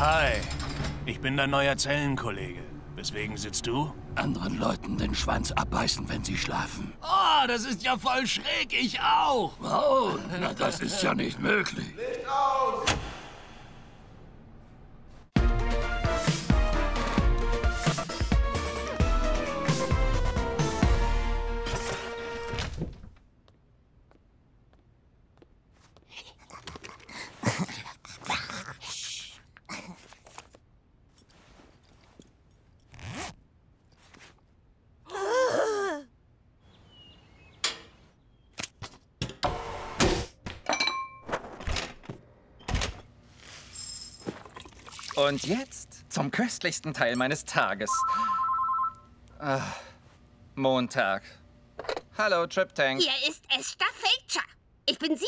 Hi, ich bin dein neuer Zellenkollege. Weswegen sitzt du? Anderen Leuten den Schwanz abbeißen, wenn sie schlafen. Oh, das ist ja voll schräg, ich auch. Oh, na das ist ja nicht möglich. Licht aus! Und jetzt zum köstlichsten Teil meines Tages. Ah, Montag. Hallo, Trip Tank. Hier ist Esther Felcher. Ich bin 87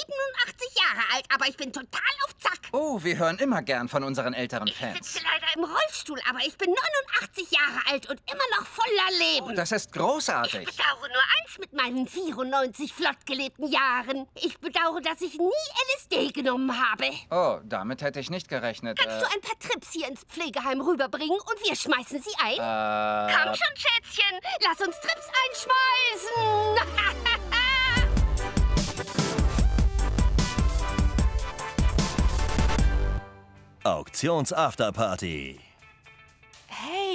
Jahre alt, aber ich bin total auf Zack. Oh, wir hören immer gern von unseren älteren Fans. Leider im Rollstuhl, aber ich bin 89 Jahre alt und immer noch voller Leben. Das ist großartig. Ich bedauere nur eins mit meinen 94 flott gelebten Jahren. Ich bedauere, dass ich nie LSD genommen habe. Oh, damit hätte ich nicht gerechnet. Kannst du ein paar Trips hier ins Pflegeheim rüberbringen und wir schmeißen sie ein? äh, Komm schon, Schätzchen, lass uns Trips einschmeißen. Auktions-Afterparty.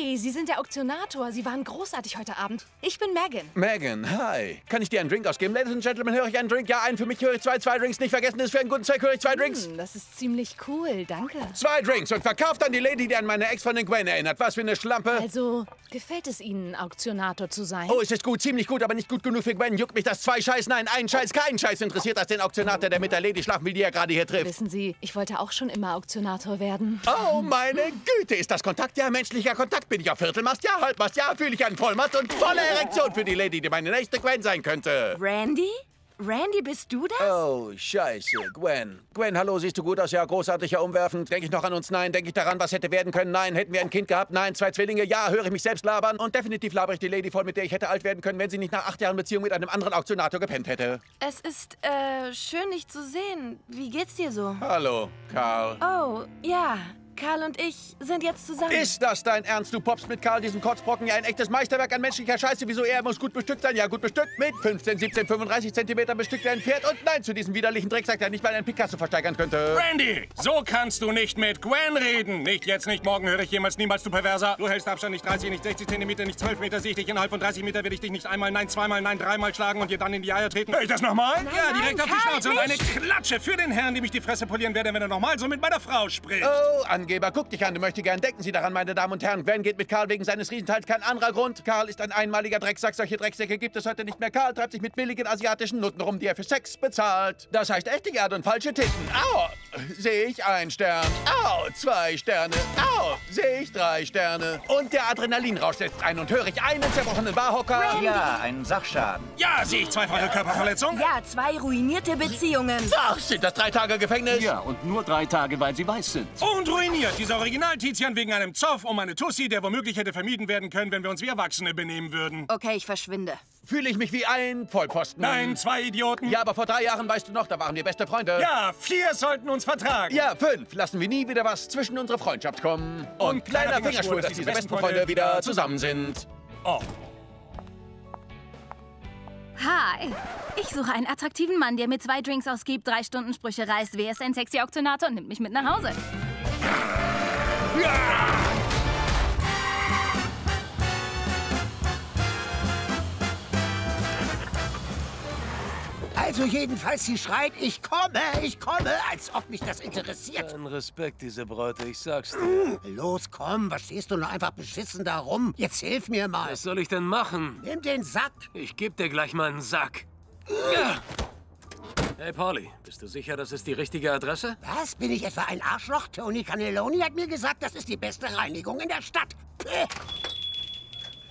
Hey, Sie sind der Auktionator. Sie waren großartig heute Abend. Ich bin Megan. Megan, hi. Kann ich dir einen Drink ausgeben? Ladies and Gentlemen, höre ich einen Drink? Ja, einen für mich höre ich zwei, zwei Drinks. Nicht vergessen, das ist für einen guten Zweck höre ich zwei Drinks. Hm, das ist ziemlich cool, danke. Zwei Drinks und verkauft an die Lady, die an meine Ex-Freundin Gwen erinnert. Was für eine Schlampe. Also, gefällt es Ihnen, Auktionator zu sein? Oh, es ist gut, ziemlich gut, aber nicht gut genug für Gwen. Juckt mich das zwei Scheiß? Nein, ein Scheiß, kein Scheiß interessiert das den Auktionator, der mit der Lady schlafen will, die er gerade hier trifft. Wissen Sie, ich wollte auch schon immer Auktionator werden. Oh, meine Güte, ist das Kontakt? Ja, menschlicher Kontakt. Bin ich auf Viertelmast? Ja, Halbmast? Ja, fühle ich einen Vollmast und volle Erektion für die Lady, die meine nächste Gwen sein könnte. Randy? Randy, bist du das? Oh, scheiße. Gwen. Gwen, hallo, siehst du gut aus? Ja, großartiger Umwerfen. Denke ich noch an uns? Nein. Denke ich daran, was hätte werden können? Nein. Hätten wir ein Kind gehabt? Nein. Zwei Zwillinge? Ja. Höre ich mich selbst labern? Und definitiv labere ich die Lady voll, mit der ich hätte alt werden können, wenn sie nicht nach acht Jahren Beziehung mit einem anderen Auktionator gepennt hätte. Es ist, äh, schön, dich zu sehen. Wie geht's dir so? Hallo, Karl. Oh, ja. Karl und ich sind jetzt zusammen. Ist das dein Ernst? Du poppst mit Karl diesen Kotzbrocken ja ein echtes Meisterwerk an menschlicher Scheiße. Wieso er muss gut bestückt sein? Ja, gut bestückt. Mit 15, 17, 35 Zentimeter bestückt er ein Pferd. Und nein, zu diesem widerlichen Drecksack, der nicht mal ein Picasso versteigern könnte. Randy, so kannst du nicht mit Gwen reden. Nicht jetzt, nicht morgen höre ich jemals niemals, du Perverser. Du hältst Abstand nicht 30, nicht 60 Zentimeter, nicht 12 Meter. Sehe ich dich innerhalb von 30 Meter, werde ich dich nicht einmal, nein, zweimal, nein, dreimal schlagen und dir dann in die Eier treten. Hör ich das nochmal? Nein, ja, direkt nein, auf die Schnauze und eine. Klatsche für den Herrn, dem ich die Fresse polieren werde, wenn er nochmal so mit meiner Frau spricht. Oh, Angeber, guck dich an. Du möchtest gern. Denken Sie daran, meine Damen und Herren. Gwen geht mit Karl wegen seines Riesenteils. Kein anderer Grund. Karl ist ein einmaliger Drecksack. Solche Drecksäcke gibt es heute nicht mehr. Karl treibt sich mit billigen asiatischen Nutten rum, die er für Sex bezahlt. Das heißt echte Erde und falsche Titten. Au! Sehe ich ein Stern. Au! Zwei Sterne. Au! Sehe ich drei Sterne. Und der Adrenalinrausch setzt ein und höre ich einen zerbrochenen Barhocker. ja, einen Sachschaden. Ja, sehe ich zweifache Körperverletzung. Ja, zwei ruinierte Beziehungen. Ach, sind das drei Tage Gefängnis? Ja, und nur drei Tage, weil sie weiß sind. Und ruiniert dieser Original-Tizian wegen einem Zoff um eine Tussi, der womöglich hätte vermieden werden können, wenn wir uns wie Erwachsene benehmen würden. Okay, ich verschwinde. Fühle ich mich wie ein Vollpfosten? Nein, zwei Idioten. Ja, aber vor drei Jahren, weißt du noch, da waren wir beste Freunde. Ja, vier sollten uns vertragen. Ja, fünf. Lassen wir nie wieder was zwischen unsere Freundschaft kommen. Und, kleiner Fingerschwur, dass diese besten Freunde wieder zusammen sind. Oh. Hi. Ich suche einen attraktiven Mann, der mir zwei Drinks ausgibt, drei Stunden Sprüche reißt. Wer ist ein sexy Auktionator und nimmt mich mit nach Hause? Also jedenfalls, sie schreit, ich komme, ich komme, als ob mich das interessiert. Ein Respekt, diese Bräute, ich sag's dir. Los, komm, was stehst du nur einfach beschissen da rum? Jetzt hilf mir mal. Was soll ich denn machen? Nimm den Sack. Ich geb dir gleich mal einen Sack. Ja. Hey, Polly, bist du sicher, das ist die richtige Adresse? Was? Bin ich etwa ein Arschloch? Tony Cannelloni hat mir gesagt, das ist die beste Reinigung in der Stadt. Päh.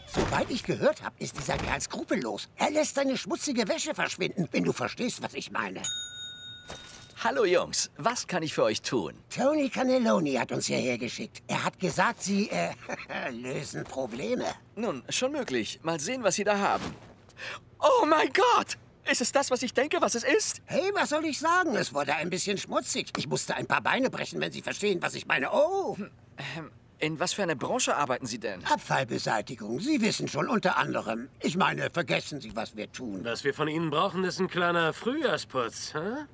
Soweit ich gehört habe, ist dieser Kerl skrupellos. Er lässt seine schmutzige Wäsche verschwinden, wenn du verstehst, was ich meine. Hallo Jungs, was kann ich für euch tun? Tony Cannelloni hat uns hierher geschickt. Er hat gesagt, sie äh, lösen Probleme. Nun, schon möglich. Mal sehen, was Sie da haben. Oh mein Gott! Ist es das, was ich denke, was es ist? Hey, was soll ich sagen? Es wurde ein bisschen schmutzig. Ich musste ein paar Beine brechen, wenn Sie verstehen, was ich meine. Oh! Ähm, in was für einer Branche arbeiten Sie denn? Abfallbeseitigung. Sie wissen schon, unter anderem. Ich meine, vergessen Sie, was wir tun. Was wir von Ihnen brauchen, ist ein kleiner Frühjahrsputz, hä?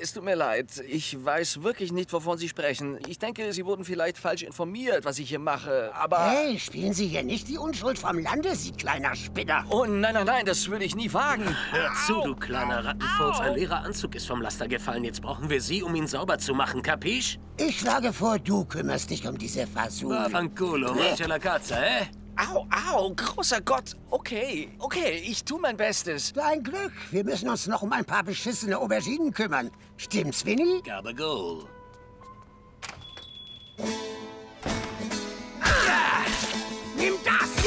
Es tut mir leid. Ich weiß wirklich nicht, wovon Sie sprechen. Ich denke, Sie wurden vielleicht falsch informiert, was ich hier mache, aber... Hey, spielen Sie hier nicht die Unschuld vom Lande, Sie kleiner Spinner? Oh, nein, nein, nein, das würde ich nie wagen. Hör zu, du kleiner Rattenfurz. Ein leerer Anzug ist vom Laster gefallen. Jetzt brauchen wir Sie, um ihn sauber zu machen, kapisch? Ich schlage vor, du kümmerst dich um diese Fasul. Fanculo, mancha la cazza, eh? Au, au, großer Gott. Okay, okay, ich tu mein Bestes. Dein Glück. Wir müssen uns noch um ein paar beschissene Auberginen kümmern. Stimmt's, Winnie? Gabagool. Ah! Nimm das!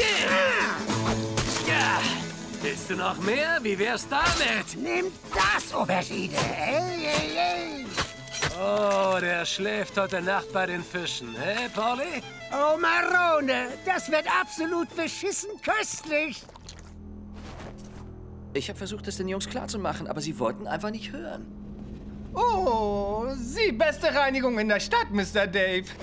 Ja! Willst du noch mehr? Wie wär's damit? Nimm das, Aubergine! Hey, hey, hey! Schläft heute Nacht bei den Fischen, hä, Polly? Oh, Marone, das wird absolut beschissen köstlich. Ich habe versucht, es den Jungs klarzumachen, aber sie wollten einfach nicht hören. Oh, Sie beste Reinigung in der Stadt, Mr. Dave.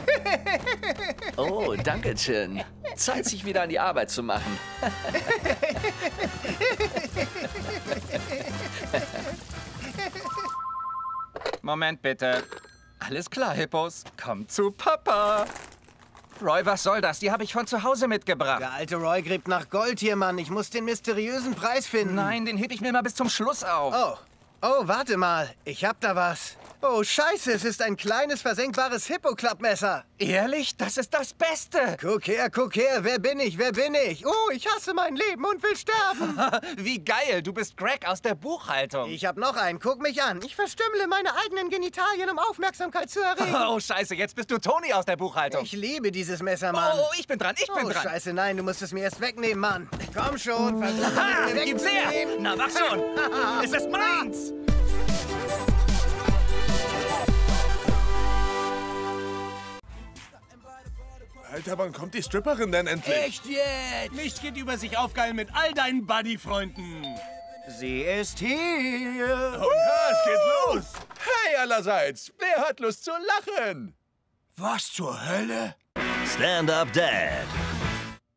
Oh, danke, Chin. Zeit, sich wieder an die Arbeit zu machen. Moment bitte. Alles klar, Hippos. Kommt zu Papa. Roy, was soll das? Die habe ich von zu Hause mitgebracht. Der alte Roy gräbt nach Gold hier, Mann. Ich muss den mysteriösen Preis finden. Nein, den heb ich mir mal bis zum Schluss auf. Oh. Oh, warte mal. Ich hab da was. Oh, scheiße, es ist ein kleines, versenkbares Hippo-Klappmesser. Ehrlich? Das ist das Beste. Guck her, guck her. Wer bin ich? Wer bin ich? Oh, ich hasse mein Leben und will sterben. Wie geil. Du bist Greg aus der Buchhaltung. Ich hab noch einen. Guck mich an. Ich verstümmle meine eigenen Genitalien, um Aufmerksamkeit zu erregen. Oh, scheiße. Jetzt bist du Toni aus der Buchhaltung. Ich liebe dieses Messer, Mann. Oh, ich bin dran. Ich bin oh, dran. scheiße, nein. Du musst es mir erst wegnehmen, Mann. Komm schon. Versuch es mir gib's her. wegzunehmen. Na, mach schon. es ist meins. Alter, wann kommt die Stripperin denn endlich? Echt jetzt? Nicht geht über sich aufgeilen mit all deinen Buddy-Freunden. Sie ist hier. Oh ja, es geht los. Hey allerseits, wer hat Lust zu lachen? Was zur Hölle? Stand Up Dad.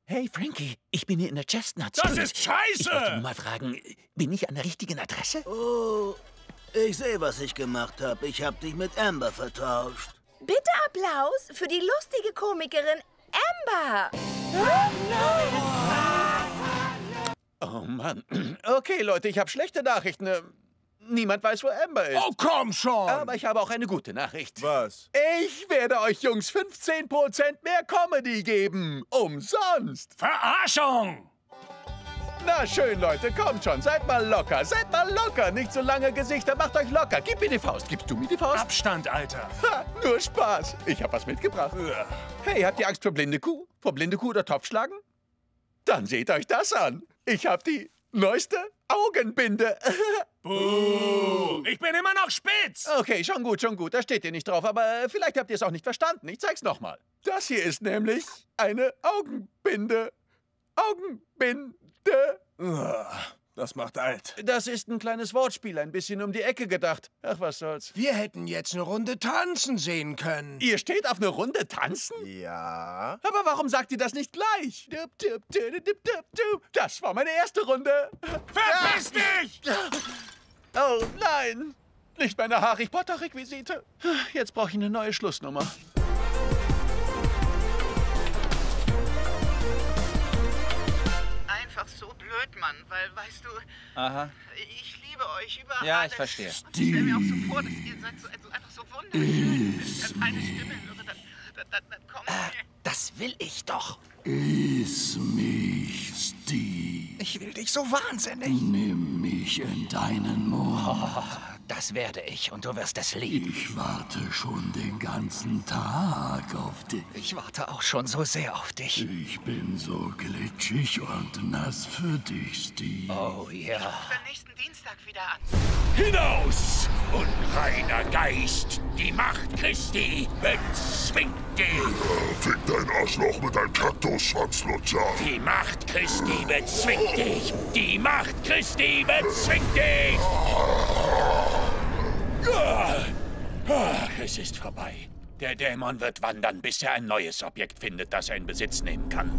Hey Frankie, ich bin hier in der Chestnut Das Street. ist scheiße! Ich wollte nur mal fragen, bin ich an der richtigen Adresse? Oh, ich sehe, was ich gemacht habe. Ich habe dich mit Amber vertauscht. Bitte Applaus für die lustige Komikerin Amber. Oh Mann. Okay, Leute, ich habe schlechte Nachrichten. Niemand weiß, wo Amber ist. Oh, komm schon! Aber ich habe auch eine gute Nachricht. Was? Ich werde euch Jungs 15% mehr Comedy geben. Umsonst. Verarschung! Na schön, Leute, kommt schon. Seid mal locker. Seid mal locker. Nicht so lange Gesichter. Macht euch locker. Gib mir die Faust. Gibst du mir die Faust? Abstand, Alter. Ha, nur Spaß. Ich habe was mitgebracht. Hey, habt ihr Angst vor blinde Kuh? Vor blinde Kuh oder Topfschlagen? Dann seht euch das an. Ich habe die neueste Augenbinde. Buh. Ich bin immer noch spitz. Okay, schon gut, schon gut. Da steht ihr nicht drauf. Aber äh, vielleicht habt ihr es auch nicht verstanden. Ich zeig's nochmal. Das hier ist nämlich eine Augenbinde. Augenbinde. Das macht alt. Das ist ein kleines Wortspiel, ein bisschen um die Ecke gedacht. Ach, was soll's. Wir hätten jetzt eine Runde tanzen sehen können. Ihr steht auf eine Runde tanzen? Ja. Aber warum sagt ihr das nicht gleich? Das war meine erste Runde. Verpiss dich! Oh nein, nicht meine Harry Potter Requisite. Jetzt brauche ich eine neue Schlussnummer. Einfach so blöd, Mann, weil, weißt du, Aha. ich liebe euch über Ja, alles. ich verstehe. Ich stelle mir auch so vor, dass ihr seid so, also einfach so wunderschön. Wenn eine Stimme höre, dann, dann, dann, dann kommt mir... Das will ich doch. Iss mich, Steve. Ich will dich so wahnsinnig. Nimm mich in deinen Mund. Das werde ich und du wirst es lieben. Ich warte schon den ganzen Tag auf dich. Ich warte auch schon so sehr auf dich. Ich bin so glitschig und nass für dich, Steve. Oh ja. dann nächsten Dienstag wieder an. Hinaus! Unreiner Geist, die Macht Christi, bezwingt dich. Fick dein Arschloch mit deinem Kaktusschwanzlutscher. Die Macht Christi bezwingt dich. Die Macht Christi bezwingt dich. Es ist vorbei. Der Dämon wird wandern, bis er ein neues Objekt findet, das er in Besitz nehmen kann.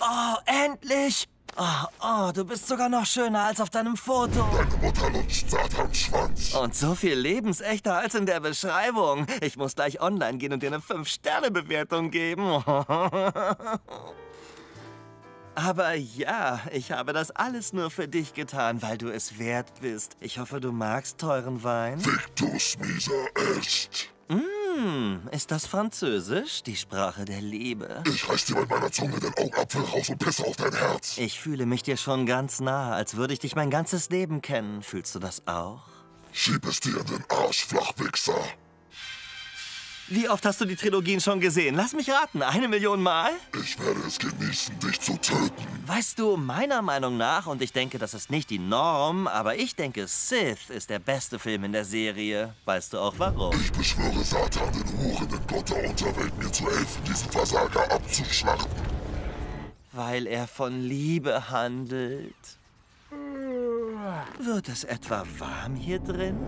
Oh, endlich! Oh, oh, du bist sogar noch schöner als auf deinem Foto. Deine Mutter lutscht Satans Schwanz. Und so viel lebensechter als in der Beschreibung. Ich muss gleich online gehen und dir eine 5-Sterne-Bewertung geben. Aber ja, ich habe das alles nur für dich getan, weil du es wert bist. Ich hoffe, du magst teuren Wein. Victus misa est. Mmh, ist das Französisch? Die Sprache der Liebe. Ich reiß dir mit meiner Zunge den Augapfel raus und pisse auf dein Herz. Ich fühle mich dir schon ganz nah, als würde ich dich mein ganzes Leben kennen. Fühlst du das auch? Schieb es dir in den Arsch, Flachwichser. Wie oft hast du die Trilogien schon gesehen? Lass mich raten, eine Million Mal? Ich werde es genießen, dich zu töten. Weißt du, meiner Meinung nach, und ich denke, das ist nicht die Norm, aber ich denke, Sith ist der beste Film in der Serie. Weißt du auch warum? Ich beschwöre Satan, den hurenden Gott der Unterwelt, mir zu helfen, diesen Versager abzuschlachten. Weil er von Liebe handelt. Wird es etwa warm hier drin?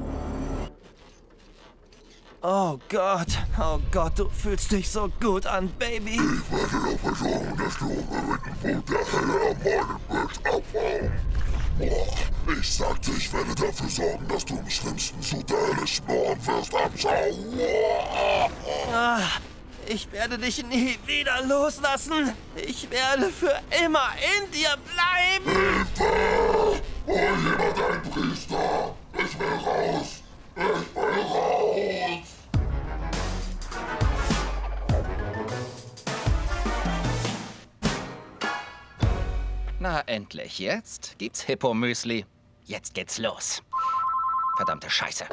Oh Gott, oh Gott, du fühlst dich so gut an, Baby. Ich werde dafür sorgen, dass du irgendwo der Hölle ermordet wird, abhauen. Boah, ich sagte, ich werde dafür sorgen, dass du im schlimmsten Sud der Hölle schmoren wirst, Abschau. Ah, ich werde dich nie wieder loslassen. Ich werde für immer in dir bleiben. Hilfe! Hol jemand einen Priester! Ich will raus! Ich will raus! Na, endlich. Jetzt gibt's Hippo-Müsli. Jetzt geht's los. Verdammte Scheiße.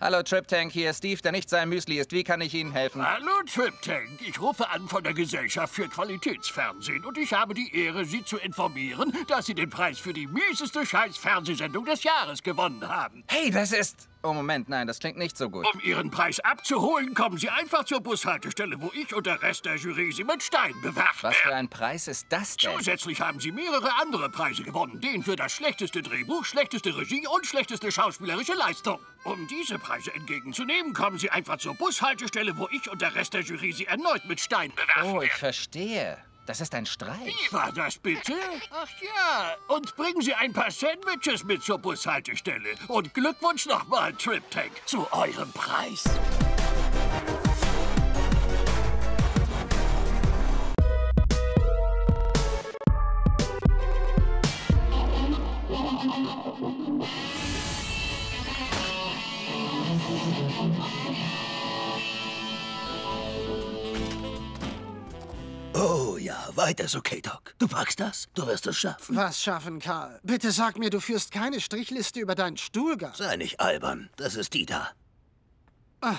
Hallo, Trip Tank, hier ist Steve, der nicht sein Müsli ist. Wie kann ich Ihnen helfen? Hallo, Trip Tank. Ich rufe an von der Gesellschaft für Qualitätsfernsehen und ich habe die Ehre, Sie zu informieren, dass Sie den Preis für die mieseste Scheiß-Fernsehsendung des Jahres gewonnen haben. Hey, das ist... Oh, Moment, nein, das klingt nicht so gut. Um Ihren Preis abzuholen, kommen Sie einfach zur Bushaltestelle, wo ich und der Rest der Jury Sie mit Steinen bewerfen Was für ein Preis ist das denn? Zusätzlich haben Sie mehrere andere Preise gewonnen. Den für das schlechteste Drehbuch, schlechteste Regie und schlechteste schauspielerische Leistung. Um diese Preise entgegenzunehmen, kommen Sie einfach zur Bushaltestelle, wo ich und der Rest der Jury Sie erneut mit Steinen bewerfen Oh, ich verstehe. Das ist ein Streich. Wie war das bitte? Ach ja, und bringen Sie ein paar Sandwiches mit zur Bushaltestelle. Und Glückwunsch nochmal, Trip Tank, zu eurem Preis. Weiter so, K-Doc. Du packst das. Du wirst es schaffen. Was schaffen, Karl? Bitte sag mir, du führst keine Strichliste über deinen Stuhlgang. Sei nicht albern. Das ist die da. Ach,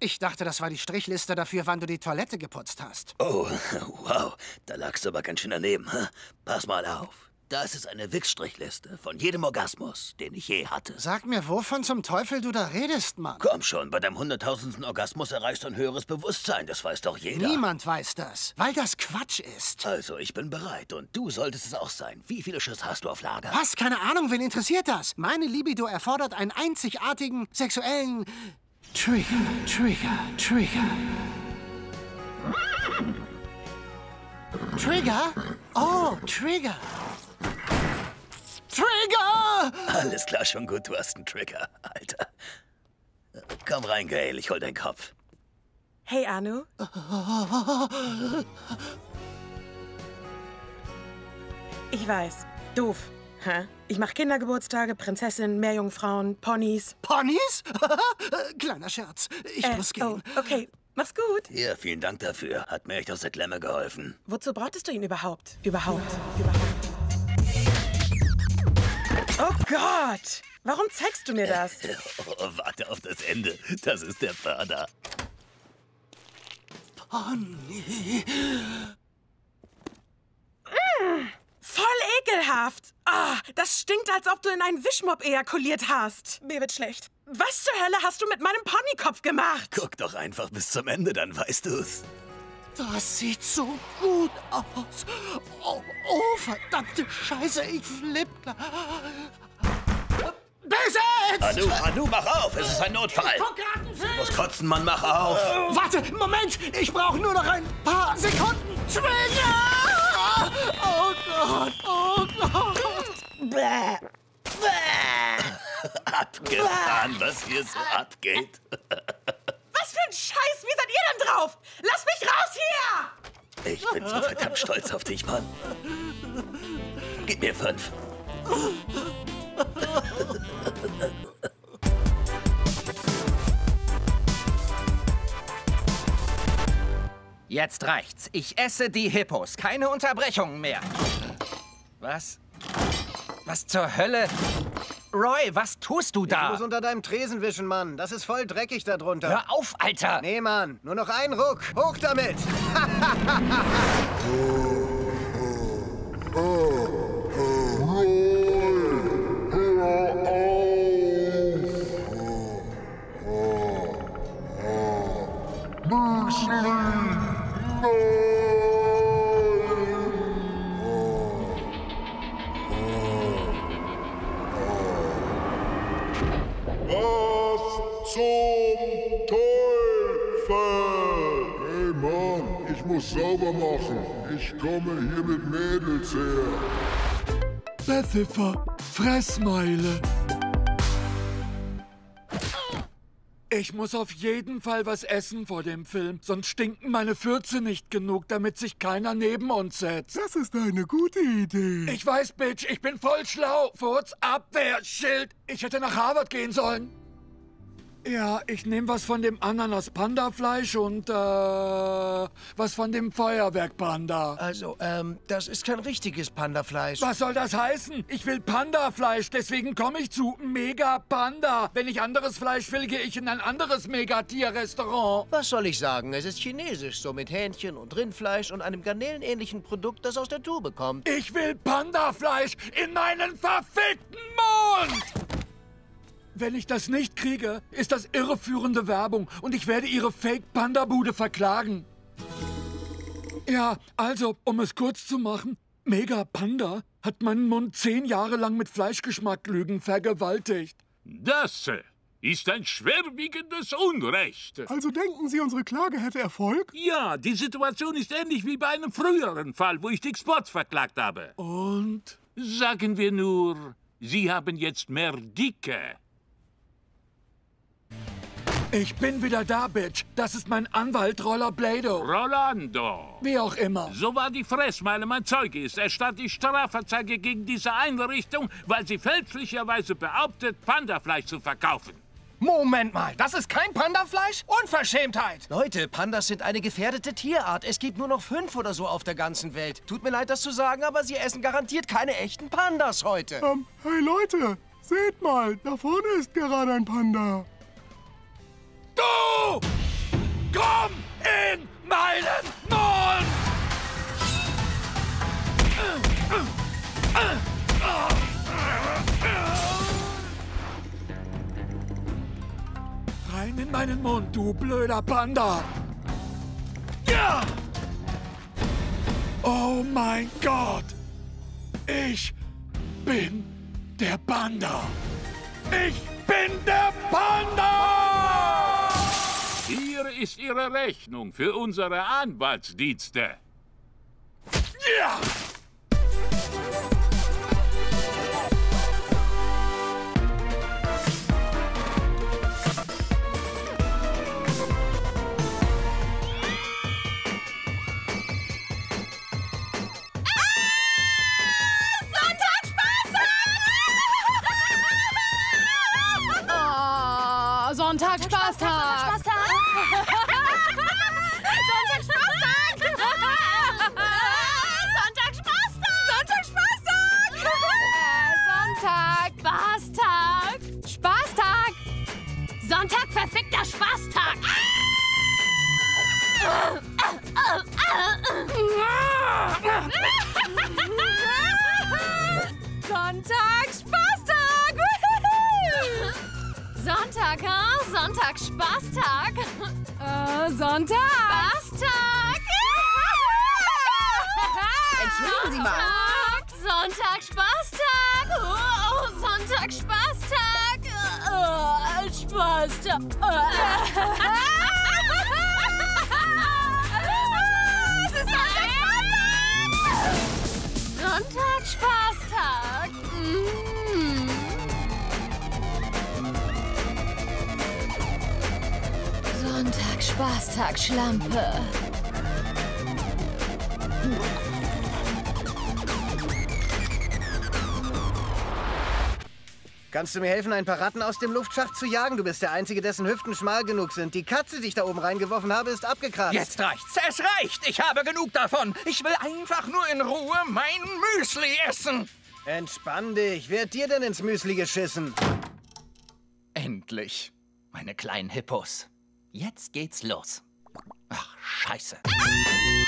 ich dachte, das war die Strichliste dafür, wann du die Toilette geputzt hast. Oh, wow. Da lagst du aber ganz schön daneben. hä? Pass mal auf. Das ist eine Wichsstrichliste von jedem Orgasmus, den ich je hatte. Sag mir, wovon zum Teufel du da redest, Mann. Komm schon, bei deinem hunderttausendsten Orgasmus erreichst du ein höheres Bewusstsein. Das weiß doch jeder. Niemand weiß das, weil das Quatsch ist. Also, ich bin bereit und du solltest es auch sein. Wie viele Schuss hast du auf Lager? Was? Keine Ahnung, wen interessiert das? Meine Libido erfordert einen einzigartigen sexuellen Trigger, Trigger, Trigger. Trigger? Oh, Trigger. Alles klar, schon gut, du hast einen Trigger, Alter. Komm rein, Gail, ich hol deinen Kopf. Hey, Anu. Ich weiß, doof. Hä? Ich mache Kindergeburtstage, Prinzessinnen, Meerjungfrauen, Ponys. Ponys? Kleiner Scherz. Ich Äh, muss gehen. Oh, okay. Mach's gut. Ja, vielen Dank dafür. Hat mir echt aus der Klemme geholfen. Wozu brauchtest du ihn überhaupt? Überhaupt. Überhaupt. Oh Gott! Warum zeigst du mir das? Oh, warte auf das Ende. Das ist der Förder. Pony. Voll ekelhaft. Ah, das stinkt, als ob du in einen Wischmopp ejakuliert hast. Mir wird schlecht. Was zur Hölle hast du mit meinem Ponykopf gemacht? Guck doch einfach bis zum Ende, dann weißt du's. Das sieht so gut aus. Oh, oh verdammte Scheiße, ich flipp. Besetzt! Anu, Anu, mach auf! Es ist ein Notfall! Du musst kotzen, Mann, mach auf! Warte, Moment! Ich brauche nur noch ein paar Sekunden. Schwinge! Oh Gott, oh Gott! Bäh. Abgefahren, was hier so abgeht. Was für ein Scheiß! Wie seid ihr denn drauf? Lass mich raus hier! Ich bin so verdammt stolz auf dich, Mann. Gib mir fünf. Jetzt reicht's. Ich esse die Hippos. Keine Unterbrechungen mehr. Was? Was zur Hölle? Roy, was tust du Ich da? muss unter deinem Tresen wischen, Mann. Das ist voll dreckig da drunter. Hör auf, Alter! Nee, Mann. Nur noch ein Ruck. Hoch damit! muss sauber machen. Ich komme hier mit Mädels her. Bethiffer, Fressmeile. Ich muss auf jeden Fall was essen vor dem Film, sonst stinken meine Fürze nicht genug, damit sich keiner neben uns setzt. Das ist eine gute Idee. Ich weiß, Bitch, ich bin voll schlau. Furz, Abwehr, Schild. Ich hätte nach Harvard gehen sollen. Ja, ich nehme was von dem Ananas-Panda-Fleisch und, äh, was von dem Feuerwerk-Panda. Also, ähm, das ist kein richtiges Panda-Fleisch. Was soll das heißen? Ich will Panda-Fleisch, deswegen komme ich zu Mega Panda. Wenn ich anderes Fleisch will, gehe ich in ein anderes Megatier-Restaurant. Was soll ich sagen? Es ist chinesisch, so mit Hähnchen und Rindfleisch und einem garnelenähnlichen Produkt, das aus der Tube kommt. Ich will Panda-Fleisch in meinen verfickten Mund! Wenn ich das nicht kriege, ist das irreführende Werbung und ich werde Ihre Fake-Panda-Bude verklagen. Ja, also, um es kurz zu machen, Mega Panda hat meinen Mund zehn Jahre lang mit Fleischgeschmacklügen vergewaltigt. Das äh, ist ein schwerwiegendes Unrecht. Also denken Sie, unsere Klage hätte Erfolg? Ja, die Situation ist ähnlich wie bei einem früheren Fall, wo ich dich Spots verklagt habe. Und? Sagen wir nur, Sie haben jetzt mehr Dicke. Ich bin wieder da, Bitch. Das ist mein Anwalt Rollerblado. Rolando. Wie auch immer. So war die Fressmeile mein Zeuge ist. Er stand die Strafanzeige gegen diese Einrichtung, weil sie fälschlicherweise behauptet, Pandafleisch zu verkaufen. Moment mal, das ist kein Panda-Fleisch? Unverschämtheit! Leute, Pandas sind eine gefährdete Tierart. Es gibt nur noch fünf oder so auf der ganzen Welt. Tut mir leid, das zu sagen, aber sie essen garantiert keine echten Pandas heute. Ähm, hey Leute, seht mal, da vorne ist gerade ein Panda. Du! Komm in meinen Mund! Rein in meinen Mund, du blöder Panda! Ja! Oh mein Gott! Ich bin der Panda! Ich bin der Panda! Ist Ihre Rechnung für unsere Anwaltsdienste. Ja! Oh, Sonntagsspaßtag. Sonntag, Spaßtag. Äh, Sonntag. Spaßtag. Entschuldigen Sie mal. Sonntag, Spaßtag. Oh, Sonntag, Spaßtag. Äh, Spaßtag. Ist Sonntag, Spaßtag. Spaßtag, Schlampe. Kannst du mir helfen, ein paar Ratten aus dem Luftschacht zu jagen? Du bist der Einzige, dessen Hüften schmal genug sind. Die Katze, die ich da oben reingeworfen habe, ist abgekratzt. Jetzt reicht's. Es reicht. Ich habe genug davon. Ich will einfach nur in Ruhe mein Müsli essen. Entspann dich. Wer hat dir denn ins Müsli geschissen? Endlich. Meine kleinen Hippos. Jetzt geht's los. Ach, scheiße. Ah!